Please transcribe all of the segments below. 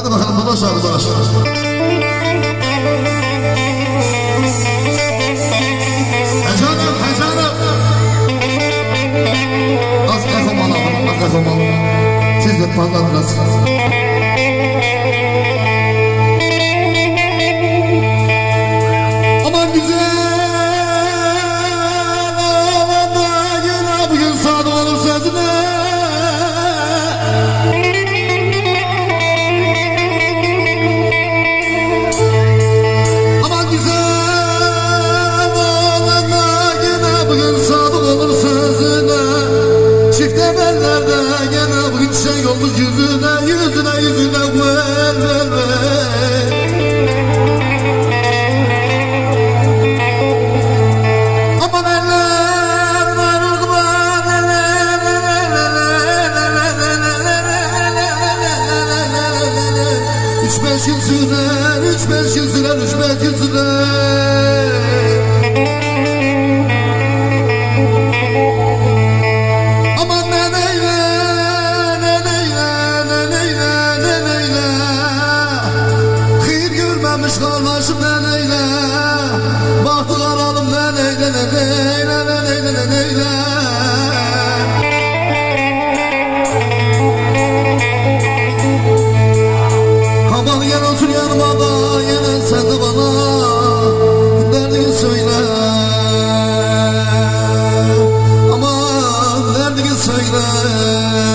Hadi bakalım baba sağlık arkadaşlar. Heyecanım, heyecanım. Az kahraman alın, az kahraman. Siz de parladınız. görüşmek üzere Aman ne neyle ne neyle ne neyle ne neyle Hayır görmemiş kardeşim ne neyle love.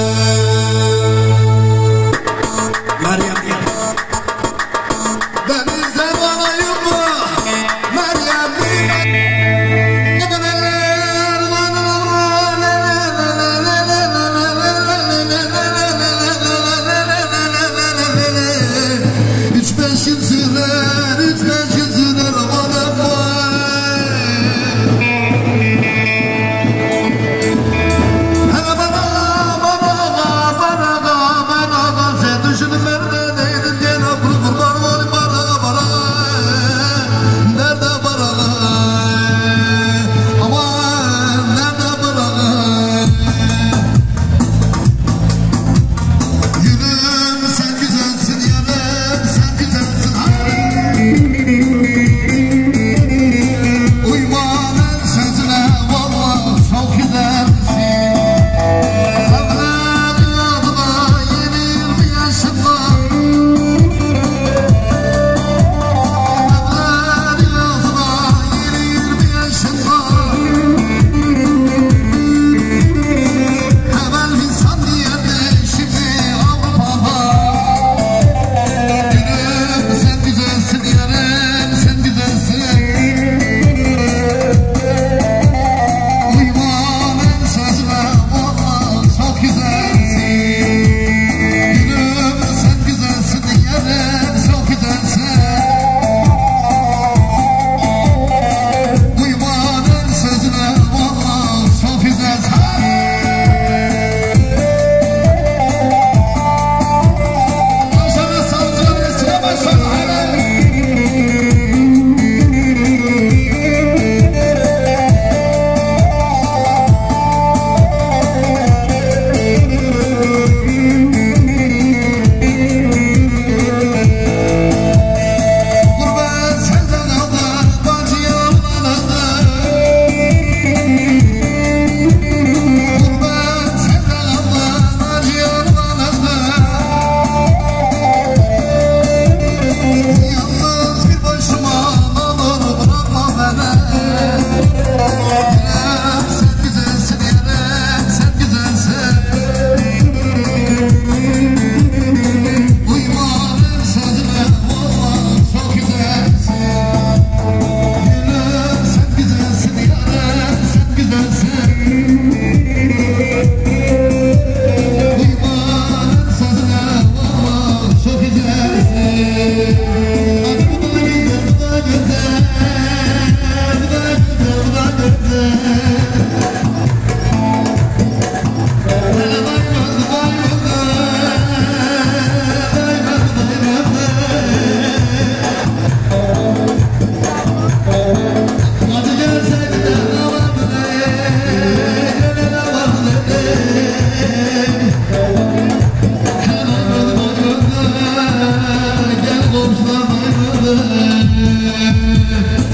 Yeah.